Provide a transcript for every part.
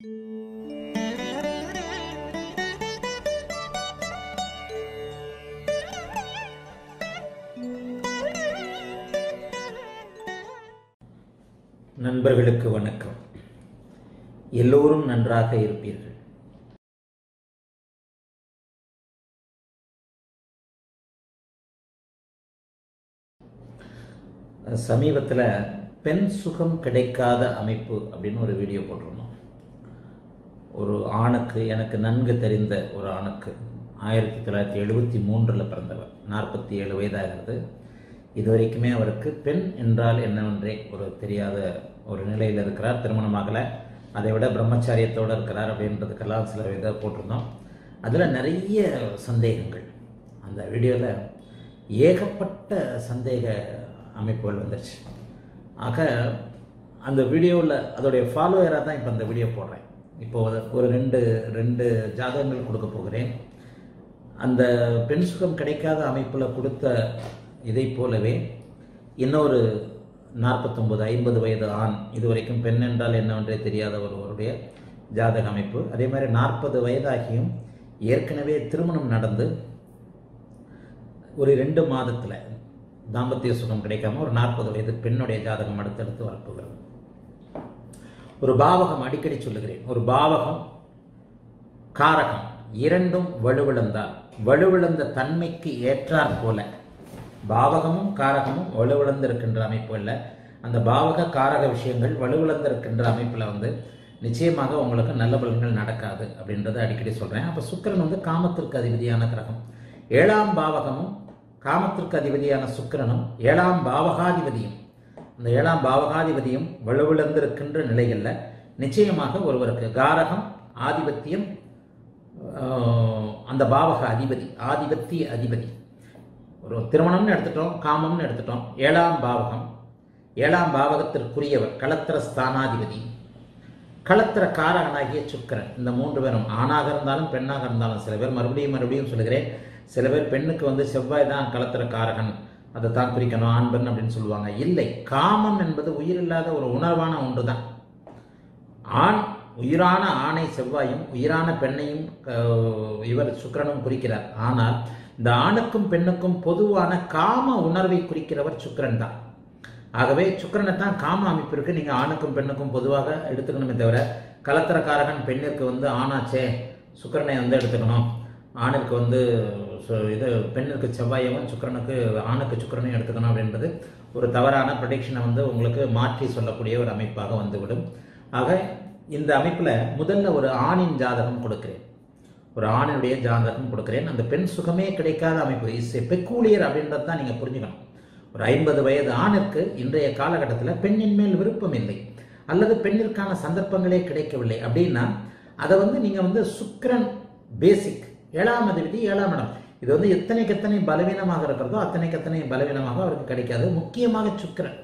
நண்பர்களுக்கு வணக்கம். எல்லோரும் நன்றாக இருப்பீர்கள். சமீபத்தில் பெண் சுகம் கிடைக்காத அமைப்பு அப்படின்னு ஒரு வீடியோ போட்டிருந்தோம். ஒரு ஆணுக்கு எனக்கு நன்கு தெரிந்த ஒரு ஆணுக்கு. ஆயிரத்தி தொள்ளாயிரத்தி எழுபத்தி மூன்றில் பிறந்தவர். நாற்பத்தி ஏழு வயதாகிறது. இது வரைக்குமே அவருக்கு பெண் என்றால் என்னவென்றே ஒரு தெரியாத ஒரு நிலையில் இருக்கிறார். திருமணமாகலை அதை விட பிரம்மச்சாரியத்தோடு இருக்கிறார் அப்படின்றதுக்கெல்லாம் சில இதை போட்டிருந்தோம். அதில் நிறைய சந்தேகங்கள். அந்த வீடியோவில் ஏகப்பட்ட சந்தேக அமைப்புகள் வந்துருச்சு. ஆக அந்த வீடியோவில் அதோடைய ஃபாலோவராக தான் இப்போ அந்த வீடியோ போடுறேன். இப்போது ஒரு ரெண்டு ரெண்டு ஜாதகங்கள் கொடுக்க போகிறேன். அந்த பெண் சுகம் கிடைக்காத அமைப்பில் கொடுத்த இதை போலவே இன்னொரு நாற்பத்தொம்பது ஐம்பது வயது ஆண் இதுவரைக்கும் பெண் என்றால் என்னவென்றே தெரியாத ஒருவருடைய ஜாதக அமைப்பு. அதே மாதிரி நாற்பது வயதாகியும் ஏற்கனவே திருமணம் நடந்து ஒரு ரெண்டு மாதத்தில் தாம்பத்திய சுகம் கிடைக்காம ஒரு நாற்பது வயது பெண்ணுடைய ஜாதகம் அடுத்தடுத்து வரப்போகிறது. ஒரு பாவகம் அடிக்கடி சொல்லுகிறேன். ஒரு பாவகம் காரகம் இரண்டும் வலுவிழந்தால் வலுவிழந்த தன்மைக்கு ஏற்றாற் போல. பாவகமும் காரகமும் வலுவிழந்திருக்கின்ற இல்லை அந்த பாவக காரக விஷயங்கள் வலுவிழந்திருக்கின்ற அமைப்பில் வந்து நிச்சயமாக உங்களுக்கு நல்ல பலன்கள் நடக்காது அப்படின்றத அடிக்கடி சொல்கிறேன் அப்போ சுக்கிரன் வந்து காமத்திற்கு அதிபதியான கிரகம். ஏழாம் பாவகமும் காமத்திற்கு அதிபதியான சுக்கிரனும் ஏழாம் பாவகாதிபதியும். அந்த ஏழாம் பாவகாதிபதியும் வலுவிழந்திருக்கின்ற நிலைகளில் நிச்சயமாக ஒருவருக்கு காரகம் ஆதிபத்தியம் அந்த பாவக அதிபதி ஆதிபத்திய அதிபதி. ஒரு திருமணம்னு எடுத்துட்டோம் காமம்னு எடுத்துட்டோம். ஏழாம் பாவகம் ஏழாம் பாவகத்திற்குரியவர் களத்திர ஸ்தானாதிபதி. களத்திர காரகனாகிய சுக்கரன். இந்த மூன்று பேரும் ஆணாக இருந்தாலும் பெண்ணாக இருந்தாலும் சில பேர் மறுபடியும் மறுபடியும் சொல்லுகிறேன் சில பேர் பெண்ணுக்கு வந்து செவ்வாய் தான் களத்திர காரகன். அதை தான் குறிக்கணும் ஆண் பெண் அப்படின்னு சொல்லுவாங்க. இல்லை காமம் என்பது உயிரில்லாத ஒரு உணர்வான ஒன்று தான் ஆண் உயிரான ஆணை செவ்வாயும் உயிரான பெண்ணையும் இவர் சுக்கரனும் குறிக்கிறார். ஆனால் இந்த ஆணுக்கும் பெண்ணுக்கும் பொதுவான காம உணர்வை குறிக்கிறவர் சுக்கரன் தான். ஆகவே சுக்கரனை தான் காம அமைப்பு நீங்கள் ஆணுக்கும் பெண்ணுக்கும் பொதுவாக எடுத்துக்கணுமே தவிர கலத்திரக்காரகன் பெண்ணிற்கு வந்து ஆணாச்சே சுக்கரனை வந்து எடுத்துக்கணும். ஆணுக்கு வந்து இது பெண்ணுக்கு செவ்வாயவும் சுக்கரனுக்கு ஆணுக்கு சுக்கரனையும் எடுத்துக்கணும் அப்படின்றது ஒரு தவறான ப்ரொடிக்ஷனை வந்து உங்களுக்கு மாற்றி சொல்லக்கூடிய ஒரு அமைப்பாக வந்துவிடும். ஆக இந்த அமைப்பில் முதல்ல ஒரு ஆணின் ஜாதகம் கொடுக்கிறேன். ஒரு ஆணினுடைய ஜாதகம் கொடுக்கிறேன். அந்த பெண் சுகமே கிடைக்காத அமைப்பு. இஸ் எ பெக்கூலியர் அப்படின்றது தான் நீங்கள் புரிஞ்சுக்கணும். ஒரு ஐம்பது வயது ஆணிற்கு இன்றைய காலகட்டத்தில் பெண்ணின் மேல் விருப்பம் இல்லை. அல்லது பெண்ணிற்கான சந்தர்ப்பங்களே கிடைக்கவில்லை. அப்படின்னா அதை வந்து நீங்கள் வந்து சுக்கரன் பேசிக் ஏழாம் அதிபதி ஏழாம் இடம். இது வந்து எத்தனைக்கு எத்தனை பலவீனமாக இருக்கிறதோ அத்தனைக்கு எத்தனை பலவீனமாக அவருக்கு கிடைக்காது. முக்கியமாக சுக்கரன்.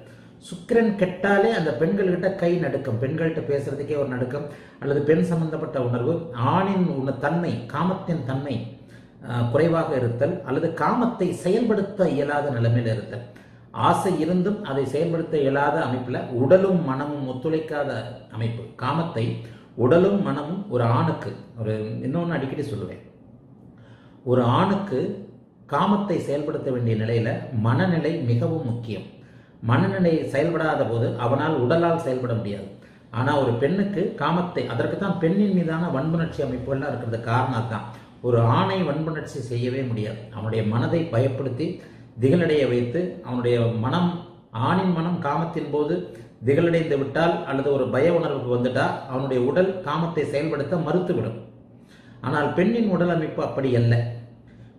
சுக்கிரன் கெட்டாலே அந்த பெண்கள்கிட்ட கை நடுக்கம். பெண்கள்கிட்ட பேசுறதுக்கே ஒரு நடுக்கம். அல்லது பெண் சம்பந்தப்பட்ட உணர்வு. ஆணின் உண தன்மை காமத்தின் தன்மை குறைவாக இருத்தல். அல்லது காமத்தை செயல்படுத்த இயலாத நிலைமையில் இருத்தல். ஆசை இருந்தும் அதை செயல்படுத்த இயலாத அமைப்பில் உடலும் மனமும் ஒத்துழைக்காத அமைப்பு. காமத்தை உடலும் மனமும் ஒரு ஆணுக்கு ஒரு இன்னொன்று அடிக்கடி சொல்லுவேன். ஒரு ஆணுக்கு காமத்தை செயல்படுத்த வேண்டிய நிலையில் மனநிலை மிகவும் முக்கியம். மனநிலை செயல்படாத போது அவனால் உடலால் செயல்பட முடியாது. ஆனால் ஒரு பெண்ணுக்கு காமத்தை அதற்கு தான் பெண்ணின் மீதான வன்புணர்ச்சி அமைப்புகள்லாம் இருக்கிறது காரணம் தான் ஒரு ஆணை வன்புணர்ச்சி செய்யவே முடியாது. அவனுடைய மனதை பயப்படுத்தி திகழடைய வைத்து அவனுடைய மனம் ஆணின் மனம் காமத்தின் போது திகழடைந்து விட்டால் அல்லது ஒரு பய உணர்வுக்கு வந்துட்டால் அவனுடைய உடல் காமத்தை செயல்படுத்த மறுத்துவிடும். ஆனால் பெண்ணின் உடல் அமைப்பு அப்படி அல்ல.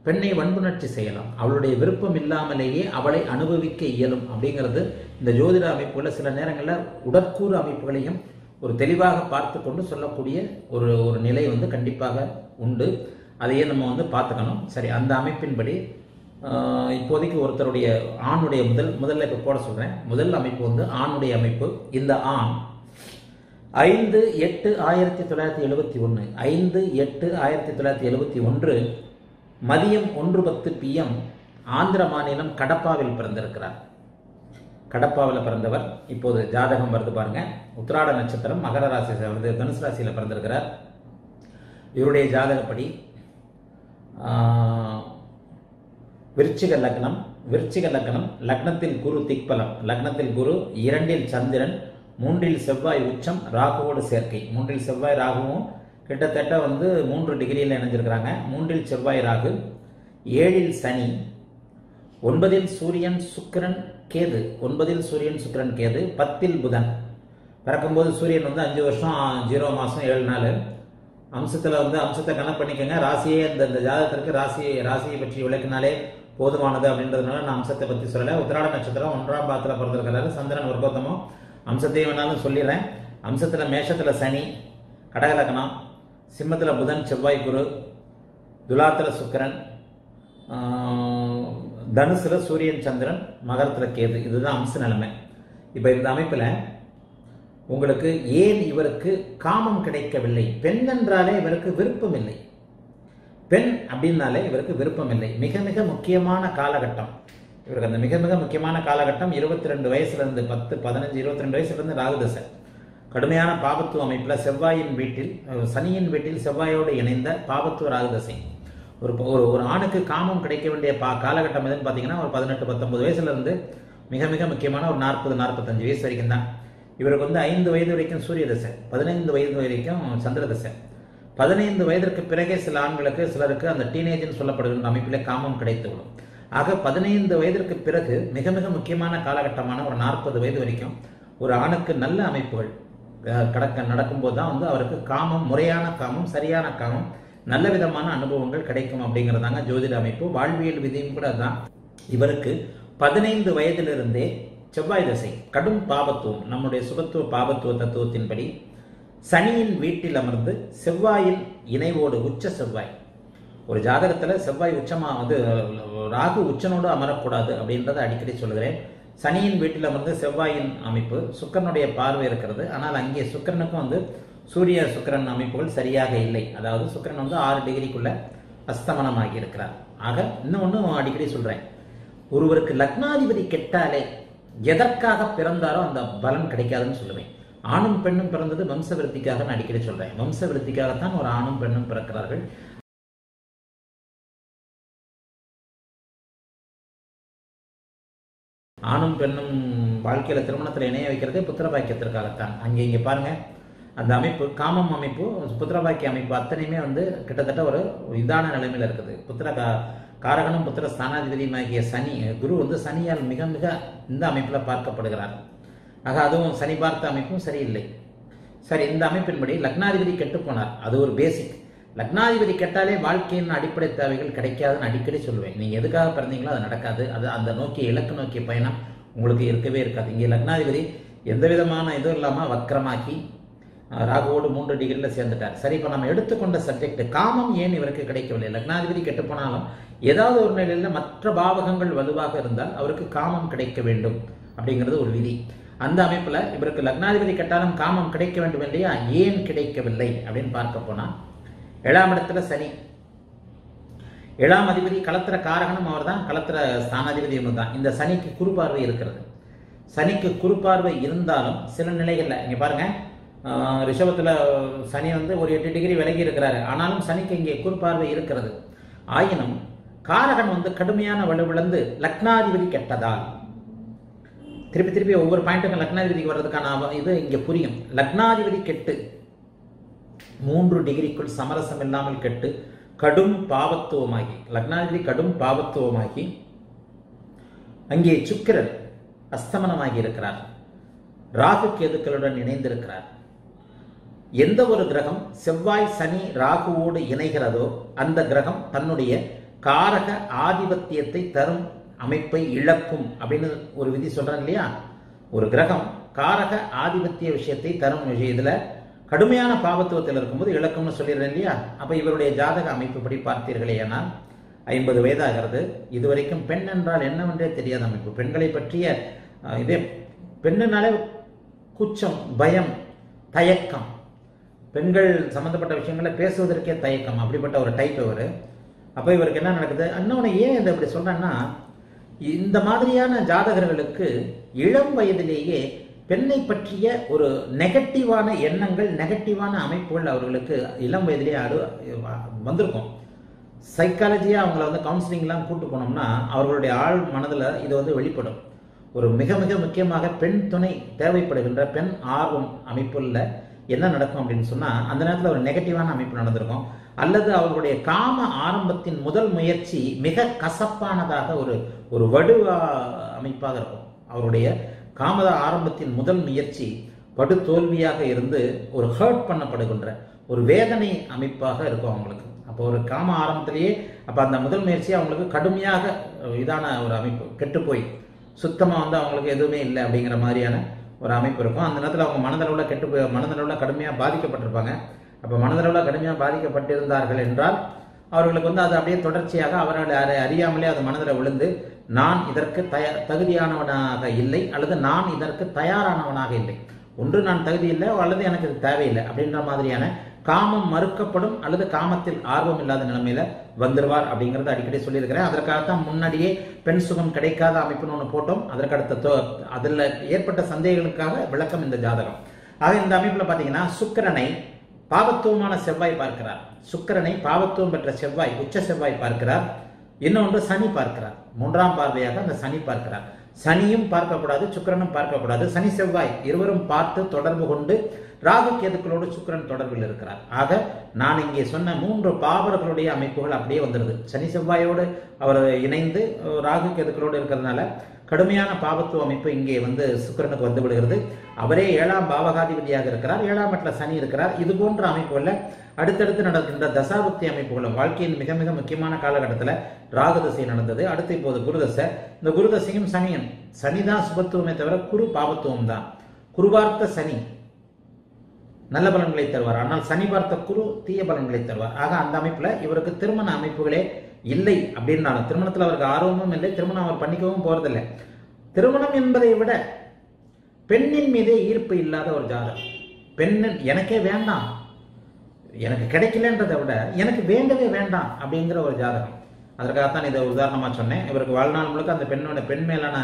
பெண்ணை வன்புணர்ச்சி செய்யலாம். அவளுடைய விருப்பம் இல்லாமலேயே அவளை அனுபவிக்க இயலும் அப்படிங்கிறது இந்த ஜோதிட அமைப்புல சில நேரங்களில் உடற்கூறு அமைப்புகளையும் ஒரு தெளிவாக பார்த்து கொண்டு சொல்லக்கூடிய ஒரு ஒரு நிலை வந்து கண்டிப்பாக உண்டு. அதையே நம்ம வந்து பார்த்துக்கணும். சரி அந்த அமைப்பின்படி இப்போதைக்கு ஒருத்தருடைய ஆணுடைய முதல் முதல்ல இப்போ போட சொல்கிறேன் முதல் அமைப்பு வந்து ஆணுடைய அமைப்பு. இந்த ஆண் ஐந்து எட்டு ஆயிரத்தி தொள்ளாயிரத்தி எழுபத்தி ஒன்று ஐந்து எட்டு ஆயிரத்தி தொள்ளாயிரத்தி எழுபத்தி ஒன்று மதியம் ஒன்று பத்து பிஎம் ஆந்திர மாநிலம் கடப்பாவில் பிறந்திருக்கிறார். கடப்பாவில் பிறந்தவர். இப்போது ஜாதகம் வருது பாருங்க. உத்திராட நட்சத்திரம் மகர ராசி வந்து தனுசு ராசியில் பிறந்திருக்கிறார். இவருடைய ஜாதகப்படி விருச்சிக லக்னம் விருச்சிக லக்னம் லக்னத்தில் குரு திக்பலம். லக்னத்தில் குரு இரண்டில் சந்திரன் மூன்றில் செவ்வாய் உச்சம் ராகுவோடு சேர்க்கை. மூன்றில் செவ்வாய் ராகுவும் கிட்டத்தட்ட வந்து மூன்று டிகிரியில் இணைஞ்சிருக்கிறாங்க. மூன்றில் செவ்வாய் ராகு ஏழில் சனி ஒன்பதில் சூரியன் சுக்கிரன் கேது. ஒன்பதில் சூரியன் சுக்கிரன் கேது. பத்தில் புதன். பிறக்கும்போது சூரியன் வந்து அஞ்சு வருஷம் ஜீரோ மாதம் ஏழு நாள். அம்சத்தில் வந்து அம்சத்தை கணக்கு பண்ணிக்கோங்க. ராசியே இந்த இந்த ஜாதகத்திற்கு ராசி ராசியை பற்றி விளக்கினாலே போதுமானது அப்படின்றதுனால நான் அம்சத்தை பற்றி சொல்லலை. உத்திராட நட்சத்திரம் ஒன்றாம் பாகத்தில் பிறந்திருக்கிறாரு. சந்திரன் வர்க்கோத்தமும் அம்சத்தையும் வேணாலும் சொல்லிடுறேன். அம்சத்தில் மேஷத்தில் சனி கடகலக்கணம் சிம்மத்தில் புதன் செவ்வாய் குரு துலாத்தில் சுக்கிரன் தனுசில் சூரியன் சந்திரன் மகரத்தில் கேது. இதுதான் அம்ச நிலைமை. இப்போ இந்த அமைப்பில் உங்களுக்கு ஏன் இவருக்கு காமம் கிடைக்கவில்லை? பெண் என்றாலே இவருக்கு விருப்பம் இல்லை பெண் அப்படின்னாலே இவருக்கு விருப்பம் இல்லை மிக மிக முக்கியமான காலகட்டம். இவருக்கு அந்த மிக மிக முக்கியமான காலகட்டம் இருபத்தி ரெண்டு வயசுலேருந்து பத்து பதினஞ்சு இருபத்தி ரெண்டு வயசுலேருந்து ராகுதசை கடுமையான பாபத்துவ அமைப்பில் செவ்வாயின் வீட்டில் சனியின் வீட்டில் செவ்வாயோடு இணைந்த பாபத்துவ ராகுதசை. ஒரு ஒரு ஒரு ஆணுக்கு காமம் கிடைக்க வேண்டிய பா காலகட்டம் எதுன்னு பார்த்தீங்கன்னா ஒரு பதினெட்டு பத்தொம்பது வயசுல இருந்து மிக மிக முக்கியமான ஒரு நாற்பது நாற்பத்தஞ்சு வயசு வரைக்கும் தான் இவருக்கு வந்து ஐந்து வயது வரைக்கும் சூரிய தசை பதினைந்து வயது வரைக்கும் சந்திர தசை. பதினைந்து வயதிற்கு பிறகே சில ஆண்களுக்கு சிலருக்கு அந்த டீனேஜ்னு சொல்லப்படுகின்ற அமைப்பிலே காமம் கிடைத்துவிடும். ஆக பதினைந்து வயதிற்கு பிறகு மிக மிக முக்கியமான காலகட்டமான ஒரு நாற்பது வயது வரைக்கும் ஒரு ஆணுக்கு நல்ல அமைப்புகள் கடக்க நடக்கும்போது தான் வந்து அவருக்கு காமம் முறையான காமம் சரியான காமம் நல்ல விதமான அனுபவங்கள் கிடைக்கும் அப்படிங்கிறதாங்க ஜோதிட அமைப்பு. வாழ்வியல் விதியும் கூட அதுதான் இவருக்கு பதினைந்து வயதிலிருந்தே செவ்வாய் தசை கடும் பாபத்துவம் நம்முடைய சுபத்துவ பாபத்துவ தத்துவத்தின்படி சனியின் வீட்டில் அமர்ந்து செவ்வாயின் இணைவோடு உச்ச செவ்வாய். ஒரு ஜாதகத்தில் செவ்வாய் உச்சமாக வந்து ராகு உச்சனோடு அமரக்கூடாது அப்படின்றத அடிக்கடி சொல்கிறேன் சனியின் வீட்டில் வந்து செவ்வாயின் அமைப்பு சுக்கிரனுடைய பார்வை இருக்கிறது. ஆனால் அங்கே சுக்கிரனுக்கும் வந்து சூரிய சுக்கிரன் அமைப்புகள் சரியாக இல்லை. அதாவது சுக்கிரன் வந்து ஆறு டிகிரிக்குள்ள அஸ்தமனமாகி இருக்கிறார். ஆக இன்னொன்று அடிக்கடி சொல்றேன். ஒருவருக்கு லக்னாதிபதி கெட்டாலே எதற்காக பிறந்தாரோ அந்த பலன் கிடைக்காதுன்னு சொல்லுவேன். ஆணும் பெண்ணும் பிறந்தது வம்ச விருத்திக்காக நான் அடிக்கடி சொல்றேன். வம்ச விருத்திக்காகத்தான் ஒரு ஆணும் பெண்ணும் பிறக்கிறார்கள். ஆணும் பெண்ணும் வாழ்க்கையில் திருமணத்தில் இணைய வைக்கிறதே புத்திரபாக்கியத்திற்காகத்தான். அங்கே இங்கே பாருங்கள் அந்த அமைப்பு காமம் அமைப்பு புத்திரபாக்கிய அமைப்பு அத்தனையுமே வந்து கிட்டத்தட்ட ஒரு இதான நிலைமையில் இருக்குது. புத்திர கா காரகனும் புத்திர ஸ்தானாதிபதியுமாகிய சனி குரு வந்து சனியால் மிக மிக இந்த அமைப்பில் பார்க்கப்படுகிறார். ஆக அதுவும் சனி பார்த்த அமைப்பும் சரியில்லை. சரி இந்த அமைப்பின்படி லக்னாதிபதி கெட்டு போனார். அது ஒரு பேசிக் லக்னாதிபதி கேட்டாலே வாழ்க்கையின் அடிப்படை தேவைகள் கிடைக்காதுன்னு அடிக்கடி சொல்லுவேன். நீங்கள் எதுக்காக பிறந்தீங்களோ அது நடக்காது. அது அந்த நோக்கிய இலக்கு நோக்கிய பயணம் உங்களுக்கு இருக்கவே இருக்காது. இங்கே லக்னாதிபதி எந்த விதமான இதுவும் இல்லாமல் வக்கரமாக்கி ராகுவோடு மூன்று டிகிரியில் சேர்ந்துட்டார். சரி இப்போ நம்ம எடுத்துக்கொண்ட சப்ஜெக்ட் காமம் ஏன் இவருக்கு கிடைக்கவில்லை? லக்னாதிபதி கெட்டு போனாலும் ஏதாவது ஒரு நிலையில் மற்ற பாவகங்கள் வலுவாக இருந்தால் அவருக்கு காமம் கிடைக்க வேண்டும் அப்படிங்கிறது ஒரு விதி. அந்த அமைப்பில் இவருக்கு லக்னாதிபதி கெட்டாலும் காமம் கிடைக்க வேண்டும் இல்லையா? ஏன் கிடைக்கவில்லை அப்படின்னு பார்க்க போனால் ஏழாம் இடத்துல சனி. ஏழாம் அதிபதி களத்திர காரகனும் அவர் தான் களத்திர ஸ்தானாதிபதியும் தான் இந்த சனிக்கு குறுபார்வை இருக்கிறது. சனிக்கு குறுபார்வை இருந்தாலும் சில நிலைகளில் இங்கே பாருங்க ரிஷபத்தில் சனி வந்து ஒரு எட்டு டிகிரி விலகி இருக்கிறாரு. ஆனாலும் சனிக்கு இங்கே குறுபார்வை இருக்கிறது. ஆயினும் காரகன் வந்து கடுமையான வலுவிழந்து லக்னாதிபதி கெட்டதால் திருப்பி திருப்பி ஒவ்வொரு பாயிண்ட்டுக்கும் லக்னாதிபதிக்கு வர்றதுக்கான இது இங்கே புரியும். லக்னாதிபதி கெட்டு. மூன்று டிகிரிக்குள் சமரசம் இல்லாமல் கெட்டு கடும் பாவத்துவமாகி லக்னாதிபதி கடும் பாவத்துவமாகி அங்கே சுக்கிரன் அஸ்தமனமாகி இருக்கிறார். ராகு கேதுக்களுடன் இணைந்திருக்கிறார். எந்த ஒரு கிரகம் செவ்வாய் சனி ராகுவோடு இணைகிறதோ அந்த கிரகம் தன்னுடைய காரக ஆதிபத்தியத்தை தரும் அமைப்பை இழக்கும் அப்படின்னு ஒரு விதி சொல்றேன் இல்லையா? ஒரு கிரகம் காரக ஆதிபத்திய விஷயத்தை தரும் விஷயத்துல கடுமையான பாவத்துவத்தில் இருக்கும்போது இலக்கம்னு சொல்லிடுறேன் இல்லையா? அப்போ இவருடைய ஜாதக அமைப்புப்படி பார்த்தீர்களே ஆனால் ஐம்பது வயதாகிறது. இதுவரைக்கும் பெண் என்றால் என்னவென்றே தெரியாத அமைப்பு. பெண்களை பற்றிய இதே பெண்ணுனாலே குச்சம் பயம் தயக்கம். பெண்கள் சம்மந்தப்பட்ட விஷயங்களை பேசுவதற்கே தயக்கம். அப்படிப்பட்ட ஒரு டைப் இவர். அப்போ இவருக்கு என்ன நடக்குது? இன்னொன்று ஏன் இதை இப்படி சொல்கிறேன்னா இந்த மாதிரியான ஜாதகர்களுக்கு இளம் வயதிலேயே பெண்ணை பற்றிய ஒரு நெகட்டிவான எண்ணங்கள் நெகட்டிவான அமைப்புகள் அவர்களுக்கு இளம் வயதிலேயே அடு வந்திருக்கும். சைக்காலஜியாக அவங்கள வந்து கவுன்சிலிங்லாம் கூட்டு போனோம்னா அவர்களுடைய ஆழ் மனதில் இது வந்து வெளிப்படும். ஒரு மிக மிக முக்கியமாக பெண் துணை தேவைப்படுகின்ற பெண் ஆர்வம் அமைப்புல என்ன நடக்கும் அப்படின்னு சொன்னால் அந்த நேரத்தில் ஒரு நெகட்டிவான அமைப்பு நடந்திருக்கும். அல்லது அவர்களுடைய காம ஆரம்பத்தின் முதல் முயற்சி மிக கசப்பானதாக ஒரு ஒரு வடுவா அமைப்பாக இருக்கும். அவருடைய காமத ஆரம்பத்தின் முதல் முயற்சி படு தோல்வியாக இருந்து ஒரு ஹர்ட் பண்ணப்படுகின்ற ஒரு வேதனை அமைப்பாக இருக்கும் அவங்களுக்கு. அப்போ ஒரு காம ஆரம்பத்திலேயே அப்போ அந்த முதல் முயற்சி அவங்களுக்கு கடுமையாக இதான ஒரு அமைப்பு கெட்டு போய் சுத்தமாக வந்து அவங்களுக்கு எதுவுமே இல்லை அப்படிங்கிற மாதிரியான ஒரு அமைப்பு இருக்கும். அந்த நேரத்தில் அவங்க மனதளவில் கெட்டு போய் மனதளவில் கடுமையாக பாதிக்கப்பட்டிருப்பாங்க. அப்போ மனதளவில் கடுமையாக பாதிக்கப்பட்டிருந்தார்கள் என்றால் அவர்களுக்கு வந்து அது அப்படியே தொடர்ச்சியாக அவர்கள் அறியாமலே அது மனதில் விழுந்து நான் இதற்கு தய தகுதியானவனாக இல்லை அல்லது நான் இதற்கு தயாரானவனாக இல்லை. ஒன்று நான் தகுதி இல்லை அல்லது எனக்கு இது தேவையில்லை அப்படின்ற மாதிரியான காமம் மறுக்கப்படும் அல்லது காமத்தில் ஆர்வம் இல்லாத நிலைமையில வந்துருவார் அப்படிங்கறத அடிக்கடி சொல்லியிருக்கிறேன். அதற்காகத்தான் முன்னாடியே பெண் சுகம் கிடைக்காத அமைப்புன்னு ஒன்று போட்டோம். அதற்கு அடுத்த தோ- அதுல ஏற்பட்ட சந்தேகங்களுக்காக விளக்கம் இந்த ஜாதகம். ஆக இந்த அமைப்புல பாத்தீங்கன்னா சுக்கரனை பாவத்துவமான செவ்வாய் பார்க்கிறார். சுக்கிரனை பாவத்துவம் பெற்ற செவ்வாய் உச்ச செவ்வாய் பார்க்கிறார். இன்னொன்று சனி பார்க்கிறார். மூன்றாம் பார்வையாக அந்த சனி பார்க்கிறார். சனியும் பார்க்கக்கூடாது சுக்கிரனும் பார்க்கக்கூடாது. சனி செவ்வாய் இருவரும் பார்த்து தொடர்பு கொண்டு ராகு கேதுக்களோடு சுக்கிரன் தொடர்பில் இருக்கிறார். ஆக நான் இங்கே சொன்ன மூன்று பாவர்களுடைய அமைப்புகள் அப்படியே வந்துடுது. சனி செவ்வாயோடு அவர் இணைந்து ராகு கேதுக்களோடு இருக்கிறதுனால கடுமையான பாவத்துவ அமைப்பு இங்கே வந்து சுக்கரனுக்கு வந்து விடுகிறது. அவரே ஏழாம் பாவகாதிபதியாக இருக்கிறார். ஏழாம் இடத்துல சனி இருக்கிறார். இது போன்ற அமைப்புகள்ல அடுத்தடுத்து நடக்கின்ற தசாபக்தி அமைப்புகளும் வாழ்க்கையின் மிக மிக முக்கியமான காலகட்டத்தில் ராகதசை நடந்தது. அடுத்து இப்போது குருதசை இந்த குருதசையும் சனியும். சனி தான் சுபத்துவமே தவிர குரு பாவத்துவம் தான். குருவார்த்த சனி நல்ல பலன்களை தருவார். ஆனால் சனி பார்த்த குரு தீய பலன்களை தருவார். ஆக அந்த அமைப்புல இவருக்கு திருமண அமைப்புகளே இல்லை அப்படின்னாலும் திருமணத்தில் அவருக்கு ஆர்வமும் இல்லை திருமணம் அவர் பண்ணிக்கவும் போறதில்லை. திருமணம் என்பதை விட பெண்ணின் மீதே ஈர்ப்பு இல்லாத ஒரு ஜாதகம். பெண்ணின் எனக்கே வேண்டாம். எனக்கு கிடைக்கலன்றதை விட எனக்கு வேண்டவே வேண்டாம் அப்படிங்கிற ஒரு ஜாதகம். அதற்காகத்தான் இதை உதாரணமாக சொன்னேன். இவருக்கு வாழ்நாள் முழுக்க அந்த பெண்ணோட பெண் மேலான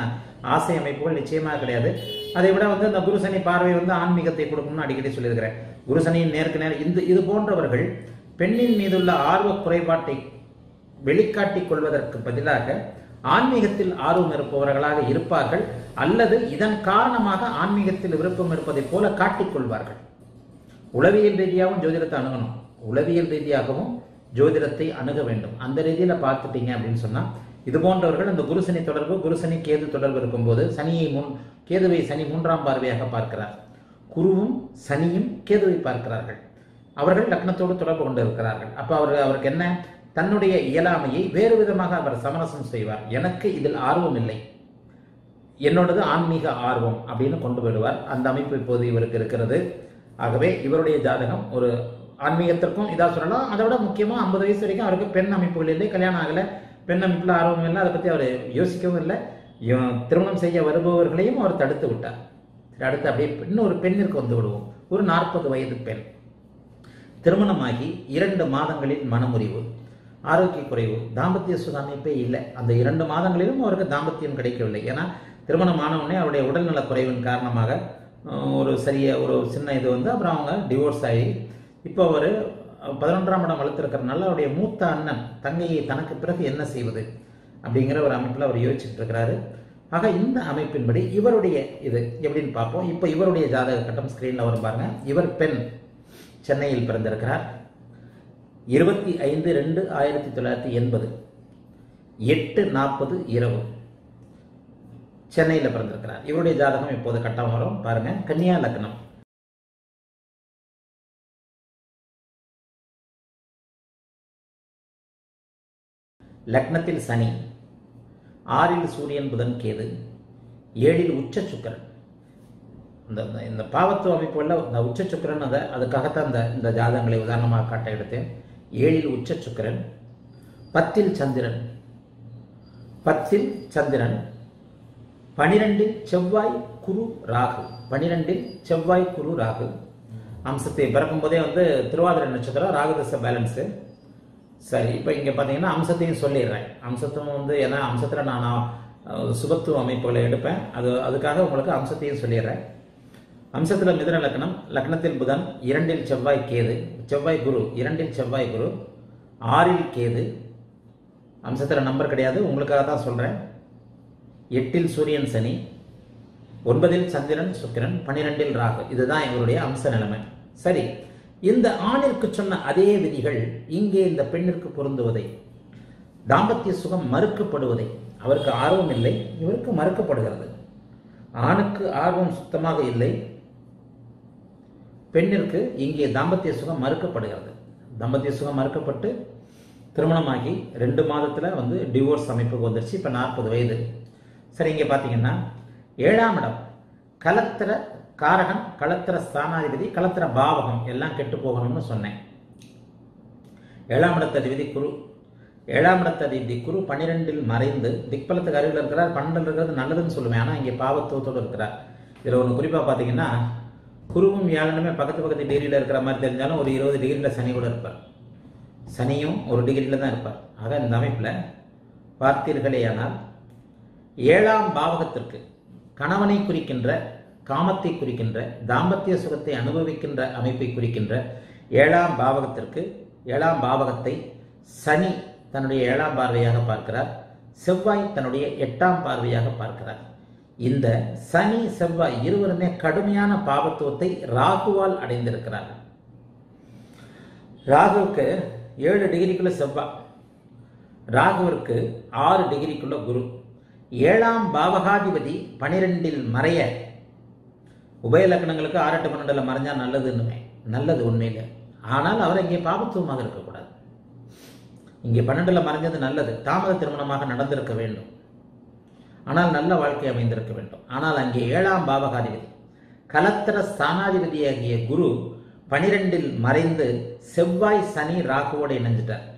ஆசை அமைப்புகள் நிச்சயமாக கிடையாது. அதை விட வந்து அந்த குருசனி பார்வை வந்து ஆன்மீகத்தை கொடுக்கும்னு அடிக்கடி சொல்லியிருக்கிறேன். குருசனியின் நேருக்கு நேர் இந்த இது போன்றவர்கள் பெண்ணின் மீதுள்ள ஆர்வ குறைபாட்டை வெளிக்காட்டிக் கொள்வதற்கு பதிலாக ஆன்மீகத்தில் ஆர்வம் இருப்பவர்களாக இருப்பார்கள் அல்லது இதன் காரணமாக ஆன்மீகத்தில் விருப்பம் இருப்பதைப் போல காட்டிக் கொள்வார்கள். உளவியல் ரீதியாகவும் ஜோதிடத்தை அணுகணும். உளவியல் ரீதியாகவும் ஜோதிடத்தை அணுக வேண்டும். அந்த ரீதியில பார்த்துட்டீங்க அப்படின்னு சொன்னா இது போன்றவர்கள் அந்த குருசனி தொடர்பு குருசனி கேது தொடர்பு இருக்கும்போது சனியை முன் கேதுவை சனி மூன்றாம் பார்வையாக பார்க்கிறார். குருவும் சனியும் கேதுவை பார்க்கிறார்கள். அவர்கள் லக்னத்தோடு தொடர்பு கொண்டு இருக்கிறார்கள் அப்போ அவர் அவருக்கு என்ன? தன்னுடைய இயலாமையை வேறு விதமாக அவர் சமரசம் செய்வார். எனக்கு இதில் ஆர்வம் இல்லை. என்னோடது ஆன்மீக ஆர்வம் அப்படின்னு கொண்டு போயிடுவார். அந்த அமைப்பு இப்போது இவருக்கு இருக்கிறது. ஆகவே இவருடைய ஜாதகம் ஒரு ஆன்மீகத்திற்கும் இதாக சொல்லலாம். அதை விட முக்கியமாக ஐம்பது வயசு வரைக்கும் அவருக்கு பெண் அமைப்புகள் இல்லை. கல்யாணம் ஆகலை. பெண் அமைப்புல ஆர்வம் இல்லை. அதை பற்றி அவர் யோசிக்கவும் இல்லை. திருமணம் செய்ய வருபவர்களையும் அவர் தடுத்து விட்டார். அடுத்து அப்படியே இன்னொரு பெண்ணிற்கு வந்து விடுவோம். ஒரு நாற்பது வயது பெண். திருமணமாகி இரண்டு மாதங்களில் மனமுறிவு. ஆரோக்கிய குறைவு தாம்பத்திய சுக அமைப்பே இல்லை. அந்த இரண்டு மாதங்களிலும் அவருக்கு தாம்பத்தியம் கிடைக்கவில்லை. ஏன்னா திருமணம் ஆன அவருடைய உடல்நல குறைவின் காரணமாக ஒரு சரிய ஒரு சின்ன இது வந்து அப்புறம் அவங்க டிவோர்ஸ் ஆகி இப்போ அவர் பதினொன்றாம் இடம் வளர்த்துருக்கிறதுனால அவருடைய மூத்த அண்ணன் தங்கையை தனக்கு பிறகு என்ன செய்வது அப்படிங்கிற ஒரு அமைப்பில் அவர் யோசிச்சுட்டு இருக்கிறாரு. ஆக இந்த அமைப்பின்படி இவருடைய இது எப்படின்னு பார்ப்போம். இப்போ இவருடைய ஜாதக கட்டம் ஸ்க்ரீனில் வரும் பாருங்க. இவர் பெண் சென்னையில் பிறந்திருக்கிறார். இருபத்தி ஐந்து ரெண்டு ஆயிரத்தி தொள்ளாயிரத்தி எண்பது. எட்டு நாற்பது இரவு. சென்னையில் பிறந்திருக்கிறார். இவருடைய ஜாதகம் இப்போது கட்டம் வரும். பாருங்க கன்னியா லக்னம். லக்னத்தில் சனி ஆறில் சூரியன் புதன் கேது ஏழில் உச்ச சுக்கிரன். இந்த இந்த- பாவத்துவ அமைப்புகளில் இந்த உச்ச சுக்கரன் அதை அதுக்காகத்தான் இந்த இந்த ஜாதகங்களை உதாரணமாக காட்ட எடுத்தேன். ஏழில் உச்ச சுக்கிரன் பத்தில் சந்திரன். பத்தில் சந்திரன் பனிரெண்டில் செவ்வாய் குரு ராகு. பனிரெண்டில் செவ்வாய் குரு ராகு. அம்சத்தை பிறக்கும் போதே வந்து திருவாதிரை நட்சத்திரம் ராகுதச பேலன்ஸு சரி இப்போ இங்கே பார்த்தீங்கன்னா அம்சத்தையும் சொல்லிடுறேன். அம்சத்தும் வந்து ஏன்னா அம்சத்தில் நான் சுபத்துவ அமைப்புகளை எடுப்பேன். அது அதுக்காக உங்களுக்கு அம்சத்தையும் சொல்லிடுறேன். அம்சத்தில் மிதுன லக்னம் லக்னத்தில் புதன் இரண்டில் செவ்வாய் கேது செவ்வாய் குரு இரண்டில் செவ்வாய் குரு ஆறில் கேது. அம்சத்தில் நம்பர் கிடையாது உங்களுக்காக தான் சொல்கிறேன் எட்டில் சூரியன் சனி ஒன்பதில் சந்திரன் சுக்கிரன் பன்னிரெண்டில் ராகு. இதுதான் இவருடைய அம்ச நிலைமை. சரி இந்த ஆணிற்கு சொன்ன அதே விதிகள் இங்கே இந்த பெண்ணிற்கு பொருந்துவதை. தாம்பத்திய சுகம் மறுக்கப்படுவதை. அவருக்கு ஆர்வம் இல்லை இவருக்கு மறுக்கப்படுகிறது. ஆணுக்கு ஆர்வம் சுத்தமாக இல்லை பெண்ணிற்கு இங்கே தாம்பத்திய சுகம் மறுக்கப்படுகிறது. தம்பத்திய சுகம் மறுக்கப்பட்டு திருமணமாகி ரெண்டு மாதத்தில் வந்து டிவோர்ஸ் அமைப்புக்கு வந்துருச்சு. இப்போ நாற்பது வயது. சரி இங்கே பார்த்தீங்கன்னா ஏழாம் இடம் கலத்திர காரகம் கலத்திர ஸ்தானாதிபதி கலத்திர பாவகம் எல்லாம் கெட்டு போகணும்னு சொன்னேன். ஏழாம் இடத்ததிபதி குரு. ஏழாம் இடத்ததிபதி குரு பன்னிரெண்டில் மறைந்து திக்பலத்துக்கு அருகில் இருக்கிறார் பன்னெண்டில் இருக்கிறது நல்லதுன்னு சொல்லுவேன். ஆனால் இங்கே பாவத்துவத்தோடு இருக்கிறார். இதில் ஒன்று குறிப்பாக பார்த்தீங்கன்னா குருவும் வியாழனுமே பக்கத்து பக்கத்து டிகிரியில் இருக்கிற மாதிரி தெரிஞ்சாலும் ஒரு இருபது டிகிரியில் சனி கூட இருப்பார். சனியும் ஒரு டிகிரியில் தான் இருப்பார். ஆக இந்த அமைப்பில் பார்த்தீர்களேயானால் ஏழாம் பாவகத்திற்கு கணவனை குறிக்கின்ற காமத்தை குறிக்கின்ற தாம்பத்திய சுகத்தை அனுபவிக்கின்ற அமைப்பை குறிக்கின்ற ஏழாம் பாவகத்திற்கு ஏழாம் பாவகத்தை சனி தன்னுடைய ஏழாம் பார்வையாக பார்க்கிறார். செவ்வாய் தன்னுடைய எட்டாம் பார்வையாக பார்க்கிறார். இந்த சனி செவ்வாய் இருவருமே கடுமையான பாவத்துவத்தை ராகுவால் அடைந்திருக்கிறார்கள். ராகுவுக்கு ஏழு டிகிரிக்குள்ள செவ்வாய் ராகுவிற்கு ஆறு டிகிரிக்குள்ள குரு. ஏழாம் பாவகாதிபதி பனிரெண்டில் மறைய உபய லக்னங்களுக்கு ஆறு எட்டு பன்னெண்டுல மறைஞ்சா நல்லதுன்னுமே நல்லது உண்மையில. ஆனால் அவர் இங்கே பாபத்துவமாக இருக்கக்கூடாது. இங்கே பன்னெண்டுல மறைஞ்சது நல்லது. தாமத திருமணமாக நடந்திருக்க வேண்டும். ஆனால் நல்ல வாழ்க்கை அமைந்திருக்க வேண்டும். ஆனால் அங்கே ஏழாம் பாவகாதிபதி கலத்திர ஸ்தானாதிபதியாகிய குரு பனிரெண்டில் மறைந்து செவ்வாய் சனி ராகுவோடு இணைஞ்சிட்டார்.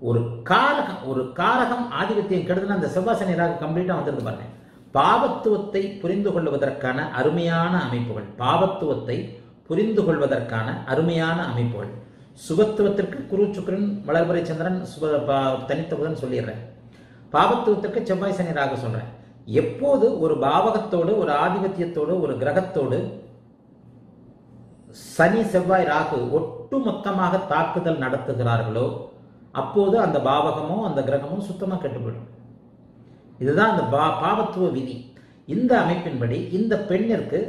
ஒரு காரகம் ஒரு காரகம் ஆதிபத்தியம் கெடுதுன்னு அந்த செவ்வாய் சனி ராகு கம்ப்ளீட்டாக வந்திருக்கு பாருங்க. பாவத்துவத்தை புரிந்து கொள்வதற்கான அருமையான அமைப்புகள். பாவத்துவத்தை புரிந்து கொள்வதற்கான அருமையான அமைப்புகள். சுபத்துவத்திற்கு குரு சுக்கரன் வளர்பறை சந்திரன் சுப பா- தனித்த புதன் சொல்லிடுறேன். பாவத்துவத்திற்கு செவ்வாய் சனி ராகு சொல்றேன். எப்போது ஒரு பாவகத்தோடு ஒரு ஆதிபத்தியத்தோடு ஒரு கிரகத்தோடு சனி செவ்வாய் ராகு ஒட்டுமொத்தமாக தாக்குதல் நடத்துகிறார்களோ அப்போது அந்த பாவகமோ அந்த கிரகமோ சுத்தமாக கெட்டுப்படும் இதுதான் அந்த பா பாவத்துவ விதி. இந்த அமைப்பின்படி இந்த பெண்ணிற்கு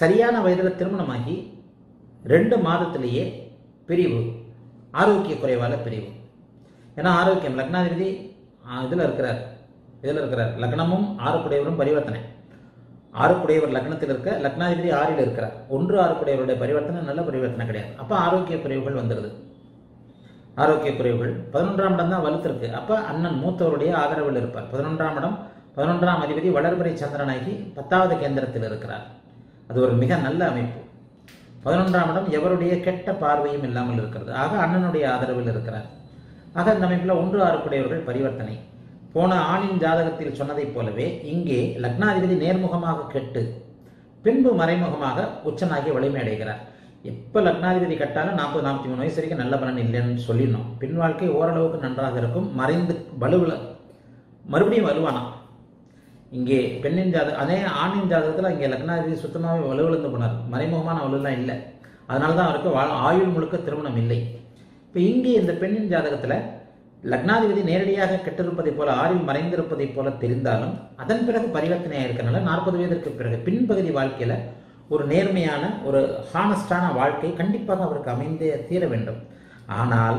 சரியான வயதில் திருமணமாகி ரெண்டு மாதத்திலேயே பிரிவு ஆரோக்கிய குறைவால் பிரிவு. ஏன்னா ஆரோக்கியம் லக்னாதிபதி இதில் இருக்கிறார். இதில் இருக்கிறார் லக்னமும் ஆறுக்குடையவரும் பரிவர்த்தனை. ஆறுக்குடையவர் லக்னத்தில் இருக்க லக்னாதிபதி ஆறில் இருக்கிறார். ஒன்று ஆறுக்குடையவருடைய பரிவர்த்தனை நல்ல பரிவர்த்தனை கிடையாது. அப்போ ஆரோக்கிய குறைவுகள் வந்துடுது. ஆரோக்கிய குறைவுகள். பதினொன்றாம் இடம் தான் வலுத்திருக்கு. அப்போ அண்ணன் மூத்தவருடைய ஆதரவில் இருப்பார். பதினொன்றாம் இடம் பதினொன்றாம் அதிபதி வளர்பறை சந்திரனாகி பத்தாவது கேந்திரத்தில் இருக்கிறார். அது ஒரு மிக நல்ல அமைப்பு. பதினொன்றாம் இடம் எவருடைய கெட்ட பார்வையும் இல்லாமல் இருக்கிறது. ஆக அண்ணனுடைய ஆதரவில் இருக்கிறார். ஆக இந்த அமைப்பில் ஒன்று ஆறுக்குடையவர்கள் பரிவர்த்தனை. போன ஆணின் ஜாதகத்தில் சொன்னதைப் போலவே இங்கே லக்னாதிபதி நேர்முகமாக கெட்டு பின்பு மறைமுகமாக உச்சனாகி வலிமை அடைகிறார் எப்போ லக்னாதிபதி கட்டாலும் நாற்பது நாற்பத்தி மூணு வயசு வரைக்கும் நல்ல பலன் இல்லைன்னு சொல்லிடணும். பின் வாழ்க்கை ஓரளவுக்கு நன்றாக இருக்கும். மறைந்து வலுவில் மறுபடியும் வலுவானா? இங்கே பெண்ணின் ஜாதகம் அதே ஆணின் ஜாதகத்தில் இங்கே லக்னாதிபதி சுத்தமாகவே வலுவிழந்து போனார். மறைமுகமான வலுலாம் இல்லை. அதனால தான் அவருக்கு வாழ் ஆயுள் முழுக்க திருமணம் இல்லை. இப்போ இங்கே இந்த பெண்ணின் ஜாதகத்தில் லக்னாதிபதி நேரடியாக கெட்டிருப்பதைப் போல ஆறில் மறைந்திருப்பதைப் போல தெரிந்தாலும் அதன் பிறகு பரிவர்த்தனையாக இருக்கிறனால நாற்பது வயதிற்கு பிறகு பின்பகுதி வாழ்க்கையில ஒரு நேர்மையான ஒரு ஹானஸ்டான வாழ்க்கை கண்டிப்பாக அவருக்கு அமைந்தே தீர வேண்டும். ஆனால்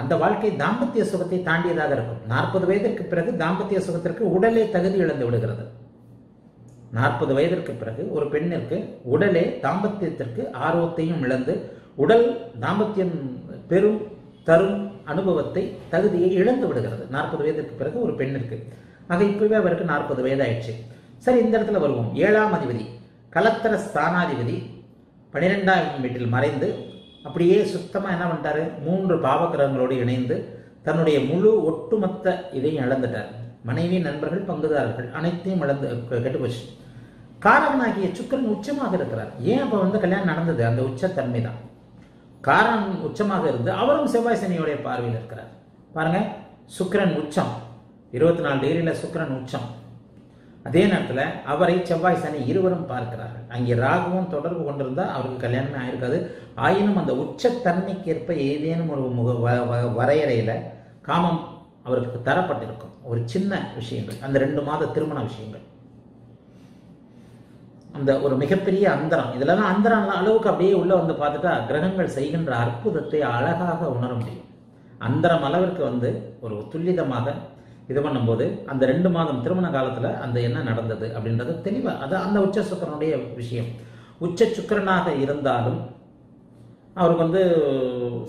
அந்த வாழ்க்கை தாம்பத்திய சுகத்தை தாண்டியதாக இருக்கும். நாற்பது வயதிற்கு பிறகு தாம்பத்திய சுகத்திற்கு உடலே தகுதி இழந்து விடுகிறது. நாற்பது வயதிற்கு பிறகு ஒரு பெண்ணிற்கு உடலே தாம்பத்தியத்திற்கு ஆர்வத்தையும் இழந்து உடல் தாம்பத்தியம் பெரும் தரும் அனுபவத்தை தகுதியை இழந்து விடுகிறது. நாற்பது வயதுக்கு பிறகு ஒரு பெண்ணிற்கு ஆக இப்பவே அவருக்கு நாற்பது வயதாயிடுச்சு. சரி இந்த இடத்துல வருவோம். ஏழாம் அதிபதி கலத்தர ஸ்தானாதிபதி பனிரெண்டாம் வீட்டில் மறைந்து அப்படியே சுத்தமாக என்ன பண்ணிட்டாரு? மூன்று பாவக்கிரகங்களோடு இணைந்து தன்னுடைய முழு ஒட்டுமொத்த இதையும் இழந்துட்டார். மனைவி நண்பர்கள் பங்குதாரர்கள் அனைத்தையும் இழந்து கெட்டு போச்சு காரகனாகிய சுக்கரன் உச்சமாக இருக்கிறார். ஏன் அப்போ வந்து கல்யாணம் நடந்தது? அந்த உச்சத்தன்மை தான் காரணம் உச்சமாக இருந்து அவரும் செவ்வாய் சனியோடைய பார்வையில் இருக்கிறார். பாருங்க சுக்கரன் உச்சம். இருபத்தி நாலு டிகிரியில் சுக்கரன் உச்சம். அதே நேரத்தில் அவரை செவ்வாய் சனி இருவரும் பார்க்கிறார்கள். அங்கே ராகுவும் தொடர்பு கொண்டிருந்தால் அவருக்கு கல்யாணமே ஆயிருக்காது. ஆயினும் அந்த உச்சத்தன்மைக்கேற்ப ஏதேனும் ஒரு முக வ- வ- காமம் அவருக்கு தரப்பட்டிருக்கும். ஒரு சின்ன விஷயங்கள். அந்த ரெண்டு மாத திருமண விஷயங்கள். அந்த ஒரு மிகப்பெரிய அந்தரம். இதெல்லாம் அந்தரம் அளவுக்கு அப்படியே உள்ள வந்து பார்த்துட்டா கிரகங்கள் செய்கின்ற அற்புதத்தை அழகாக உணர முடியும். அந்தரம் அளவிற்கு வந்து ஒரு துல்லிதமாக இது பண்ணும்போது அந்த ரெண்டு மாதம் திருமண காலத்துல அந்த என்ன நடந்தது அப்படின்றது தெளிவா அது அந்த உச்ச சுக்கரனுடைய விஷயம். உச்ச சுக்கிரனாக இருந்தாலும் அவருக்கு வந்து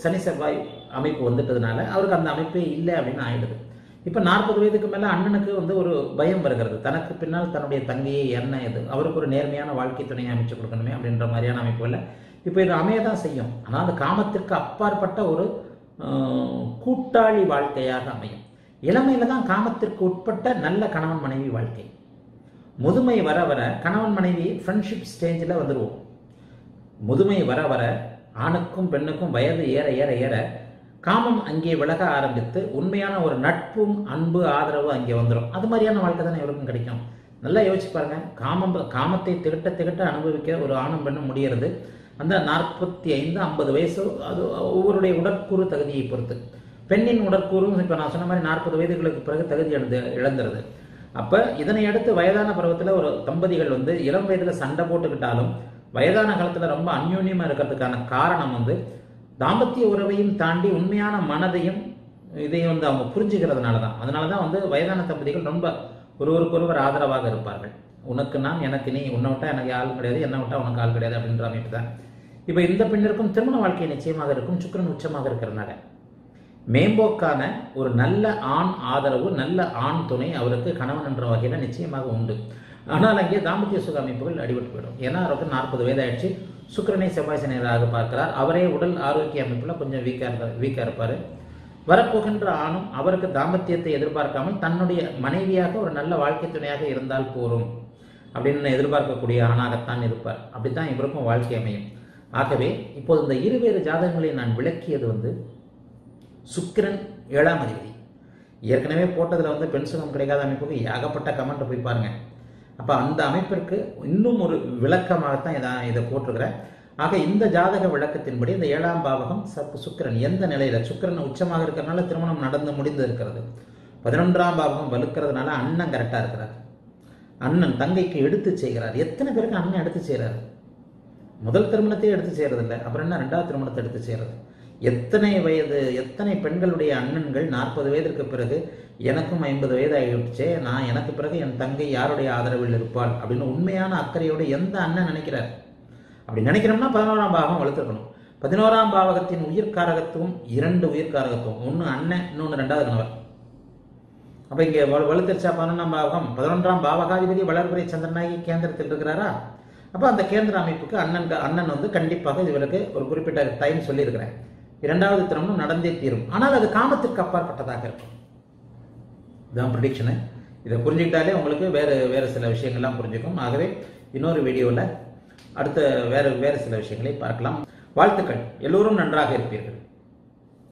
சனி செவ்வாய் அமைப்பு வந்துட்டதுனால அவருக்கு அந்த அமைப்பே இல்லை அப்படின்னு ஆயிடுது. இப்போ நாற்பது வயதுக்கு மேலே அண்ணனுக்கு வந்து ஒரு பயம் வருகிறது. தனக்கு பின்னால் தன்னுடைய தங்கையை என்ன இது? அவருக்கு ஒரு நேர்மையான வாழ்க்கை துணையை அமைச்சு கொடுக்கணுமே அப்படின்ற மாதிரியான அமைப்புகளில் இப்போ இது அமைய தான் செய்யும். ஆனால் அந்த காமத்திற்கு அப்பாற்பட்ட ஒரு கூட்டாளி வாழ்க்கையாக அமையும். இளமையில தான் காமத்திற்கு உட்பட்ட நல்ல கணவன் மனைவி வாழ்க்கை. முதுமை வர வர கணவன் மனைவி ஃப்ரெண்ட்ஷிப் ஸ்டேஜில் வந்துடுவோம் முதுமை வர வர ஆணுக்கும் பெண்ணுக்கும் வயது ஏற ஏற ஏற காமம் அங்கே விலக ஆரம்பித்து உண்மையான ஒரு நட்பும் அன்பு ஆதரவும் அங்கே வந்துடும் அது மாதிரியான வாழ்க்கை தானே இவருக்கும் கிடைக்கும். நல்லா யோசிச்சு பாருங்க. காமம் காமத்தை திகட்ட திகட்ட அனுபவிக்க ஒரு ஆணும் பெண்ணும் முடிகிறது. அந்த நாற்பத்தி ஐந்து ஐம்பது வயசு அது ஒவ்வொருடைய உடற்கூறு தகுதியை பொறுத்து. பெண்ணின் உடற்கூறும் இப்போ நான் சொன்ன மாதிரி நாற்பது வயதுகளுக்கு பிறகு தகுதி எழுந்து இழந்துருது. அப்போ இதனை அடுத்து வயதான பருவத்தில் ஒரு தம்பதிகள் வந்து இளம் வயதில் சண்டை போட்டுக்கிட்டாலும் வயதான காலத்தில் ரொம்ப அந்யூன்யமாக இருக்கிறதுக்கான காரணம் வந்து தாம்பத்திய உறவையும் தாண்டி உண்மையான மனதையும் இதையும் வந்து அவங்க புரிஞ்சுக்கிறதுனால தான் அதனால தான் வந்து வயதான தம்பதிகள் ரொம்ப ஒருவருக்கொருவர் ஆதரவாக இருப்பார்கள். உனக்கு நான் எனக்கு நீ உன்னை விட்டா எனக்கு ஆள் கிடையாது என்னை விட்டா உனக்கு ஆள் கிடையாது அப்படின்ற அமைப்பு தான். இப்போ இந்த பெண்ணிற்கும் திருமண வாழ்க்கை நிச்சயமாக இருக்கும் சுக்கரன் உச்சமாக இருக்கிறனால மேம்போக்கான ஒரு நல்ல ஆண் ஆதரவு நல்ல ஆண் துணை அவருக்கு கணவன் என்ற வகையில் நிச்சயமாக உண்டு. ஆனால் அங்கே தாம்பத்திய சுக அமைப்புகள் அடிபட்டு போயிடும். ஏன்னா அவருக்கு நாற்பது வயதாயிடுச்சு. சுக்கரனை செவ்வாய் சனியராக பார்க்கிறார். அவரே உடல் ஆரோக்கிய அமைப்பில் கொஞ்சம் வீக்காக இருந்தார் வீக்காக இருப்பார். வரப்போகின்ற ஆணும் அவருக்கு தாம்பத்தியத்தை எதிர்பார்க்காமல் தன்னுடைய மனைவியாக ஒரு நல்ல வாழ்க்கை துணையாக இருந்தால் போரும் அப்படின்னு எதிர்பார்க்கக்கூடிய ஆணாகத்தான் இருப்பார். அப்படித்தான் இவருக்கும் வாழ்க்கை அமையும். ஆகவே இப்போது இந்த இருவேறு ஜாதகங்களை நான் விளக்கியது வந்து சுக்கிரன் ஏழாம் அதிபதி. ஏற்கனவே போட்டதில் வந்து பெண் சுகம் கிடைக்காத அமைப்புக்கு ஏகப்பட்ட கமெண்ட் போய் பாருங்கள் அப்போ அந்த அமைப்பிற்கு இன்னும் ஒரு விளக்கமாகத்தான் இதை இதை போட்டிருக்கிறேன். ஆக இந்த ஜாதக விளக்கத்தின்படி இந்த ஏழாம் பாவகம் சப்பு சுக்கிரன் எந்த நிலையில்? சுக்கரன் உச்சமாக இருக்கிறனால திருமணம் நடந்து முடிந்து இருக்கிறது. பதினொன்றாம் பாவகம் வலுக்கிறதுனால அண்ணன் கரெக்டாக இருக்கிறார். அண்ணன் தங்கைக்கு எடுத்து செய்கிறார். எத்தனை பேருக்கு அண்ணன் எடுத்து செய்கிறாரு முதல் திருமணத்தையே எடுத்து செய்கிறது இல்லை அப்புறம் என்ன? ரெண்டாவது திருமணத்தை எடுத்து செய்கிறது எத்தனை வயது எத்தனை பெண்களுடைய அண்ணன்கள் நாற்பது வயதிற்கு பிறகு எனக்கும் ஐம்பது வயது ஆகிடுச்சே நான் எனக்கு பிறகு என் தங்கை யாருடைய ஆதரவில் இருப்பாள் அப்படின்னு உண்மையான அக்கறையோடு எந்த அண்ணன் நினைக்கிறார்? அப்படி நினைக்கிறோம்னா பதினோராம் பாகம் வளர்த்துக்கணும் பதினோராம் பாவகத்தின் உயிர்காரகத்துவம் இரண்டு உயிர்காரகத்துவம் ஒன்று அண்ணன் இன்னொன்று ரெண்டாவது கணவர். அப்ப இங்க வலு வலுத்திருச்சா பதினொன்றாம் பாவகம்? பதினொன்றாம் பாவகாதிபதி வளர்புரை சந்திரநாயகி கேந்திரத்தில் இருக்கிறாரா? அப்ப அந்த கேந்திர அமைப்புக்கு அண்ணன் அண்ணன் வந்து கண்டிப்பாக இவருக்கு ஒரு குறிப்பிட்ட டைம் சொல்லியிருக்கிறேன் இரண்டாவது திருமணம் நடந்தே தீரும். ஆனால் அது காமத்திற்கு அப்பாற்பட்டதாக இருக்கும். இதுதான் ப்ரிடிக்ஷனு இதை புரிஞ்சுக்கிட்டாலே உங்களுக்கு வேறு வேறு சில விஷயங்கள்லாம் புரிஞ்சுக்கும். ஆகவே இன்னொரு வீடியோவில் அடுத்த வேறு வேறு சில விஷயங்களை பார்க்கலாம். வாழ்த்துக்கள். எல்லோரும் நன்றாக இருப்பீர்கள்.